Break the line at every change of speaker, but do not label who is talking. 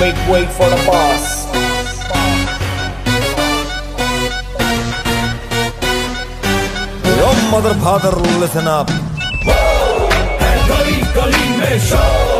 Make way for the boss.
Yo, mother, father, listen up.
Whoa! And gully, gully, show.